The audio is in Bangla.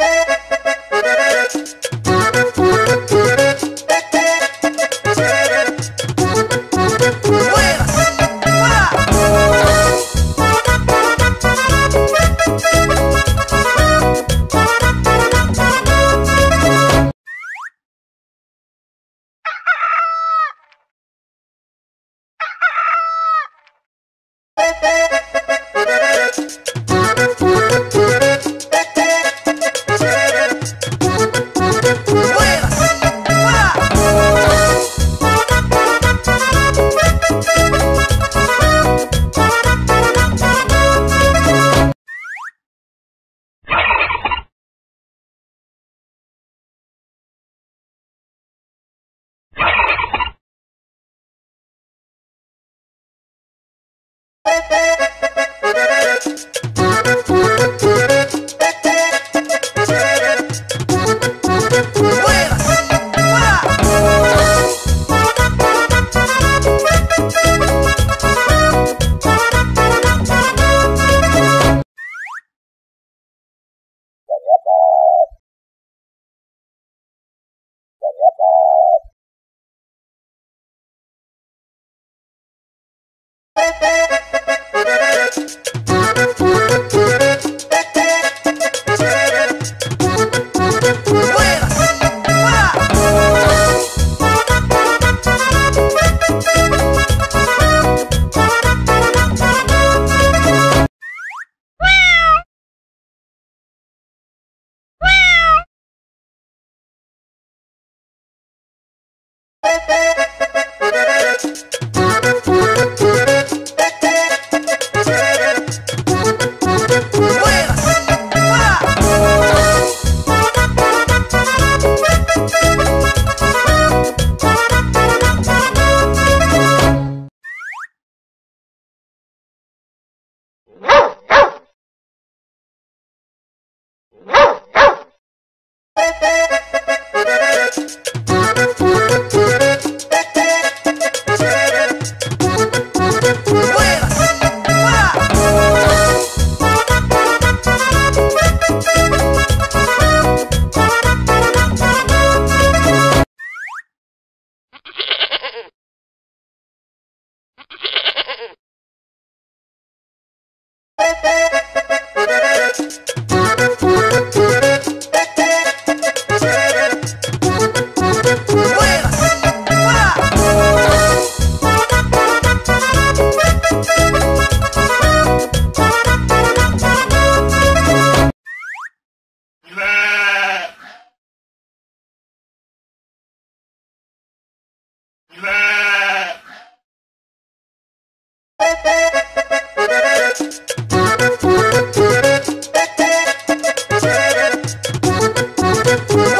Thank you. Woo!